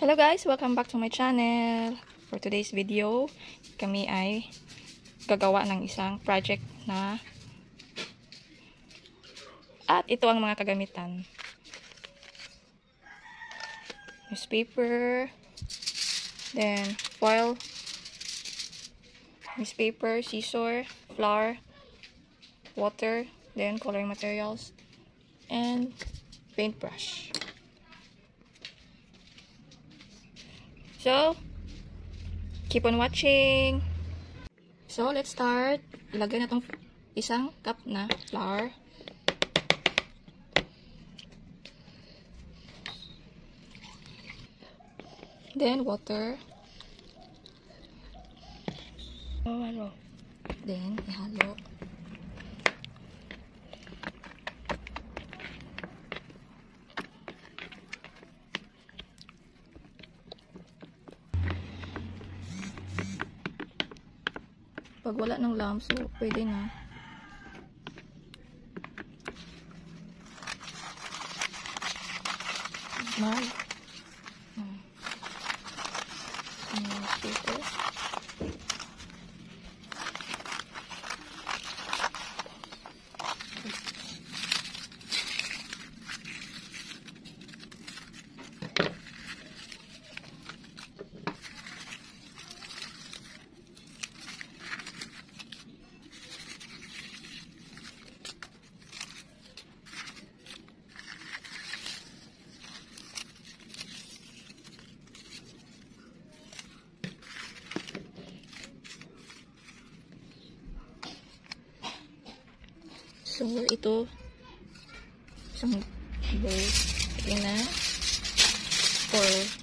Hello guys! Welcome back to my channel. For today's video, kami ay gagawa ng isang project na at ito ang mga kagamitan. Newspaper, then foil, newspaper, scissor, flour, water, then coloring materials, and paintbrush. So, keep on watching. So, let's start. Ilagay na tong isang cup na flour. Then, water. Oh, ano? Then, ihalo. Pag wala ng lamp, so pwede na. Mal. So, ito, isang bowl, ina, 4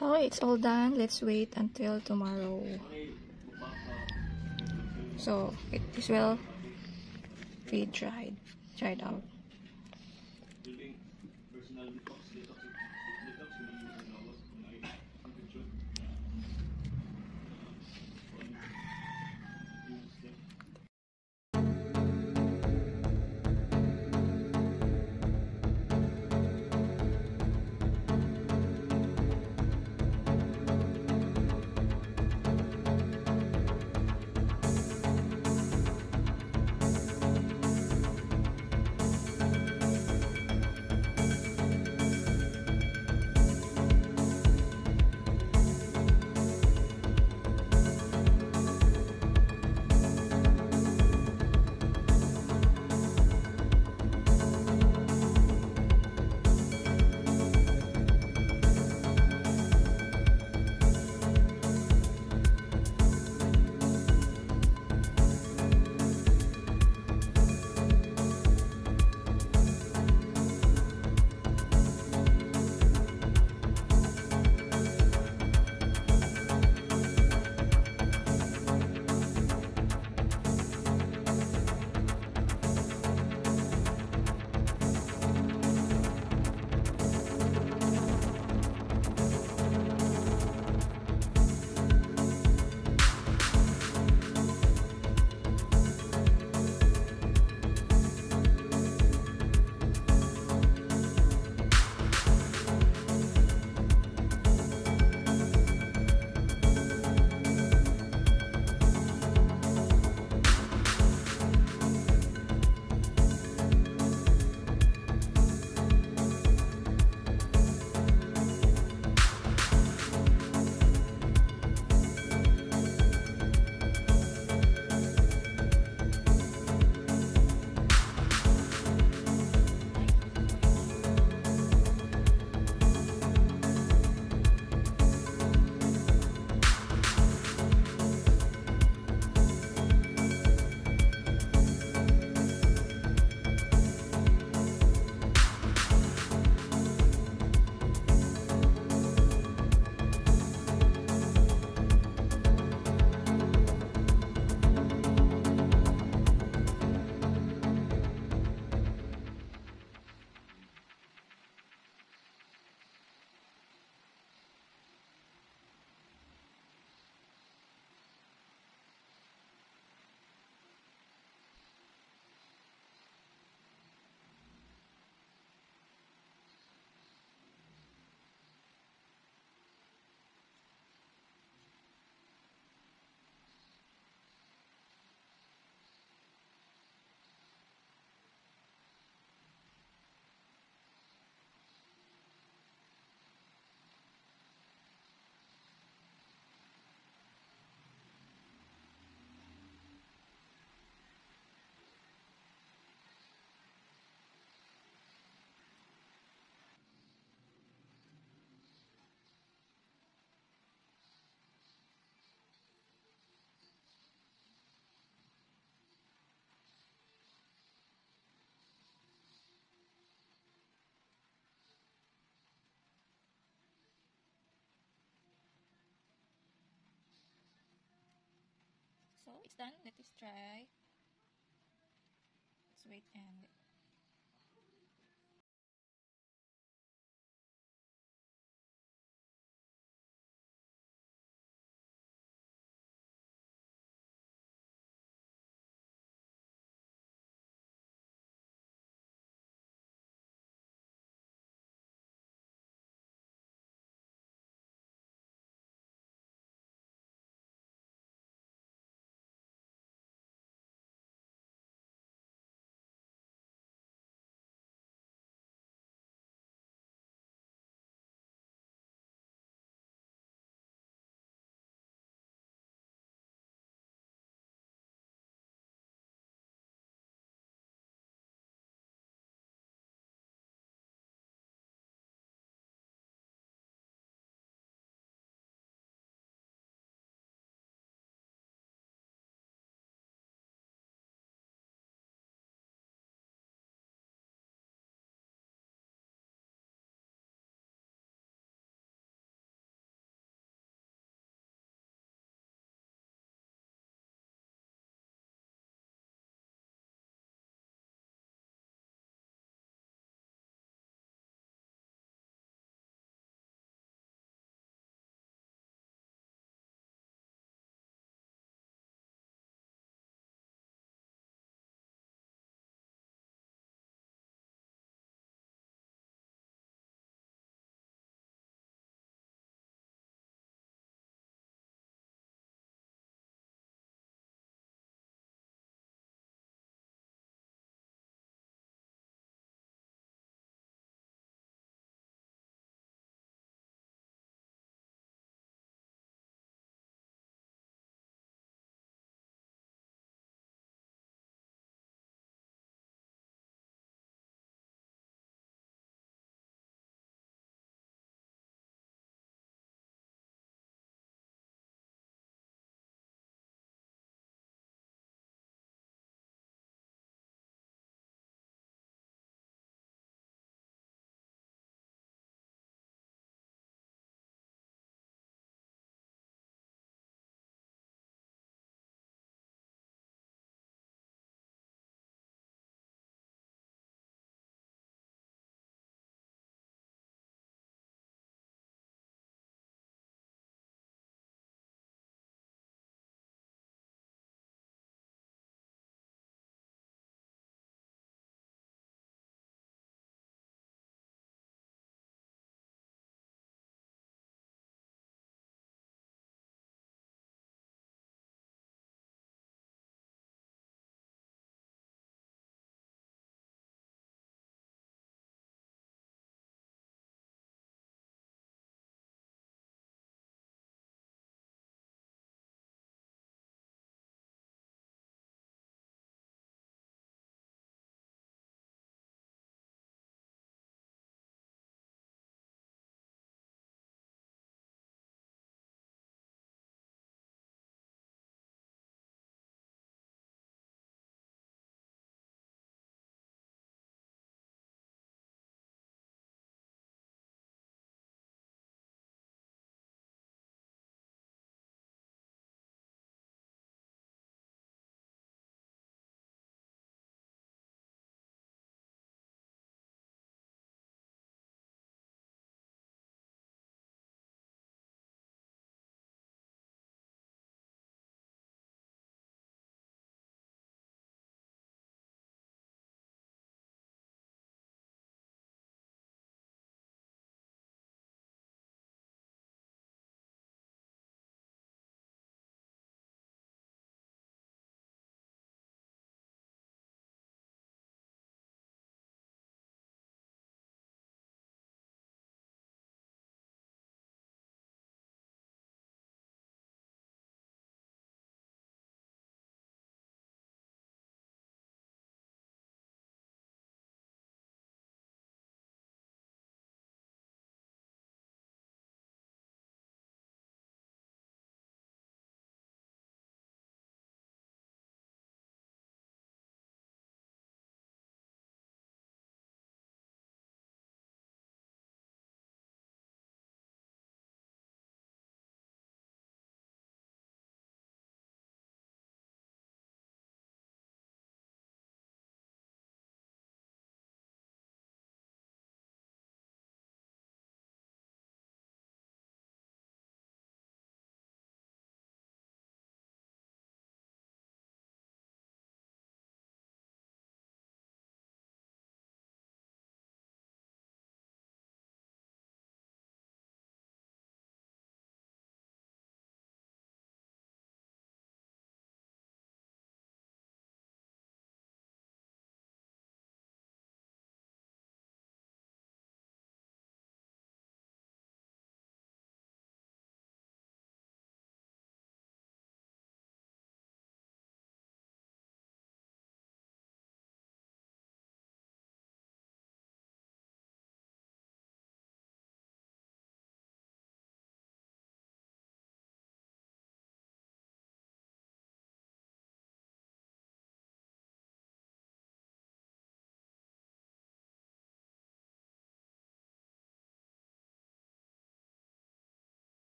So it's all done. Let's wait until tomorrow. So it is well be dried, dried out. It's done. Let us try. Let's wait and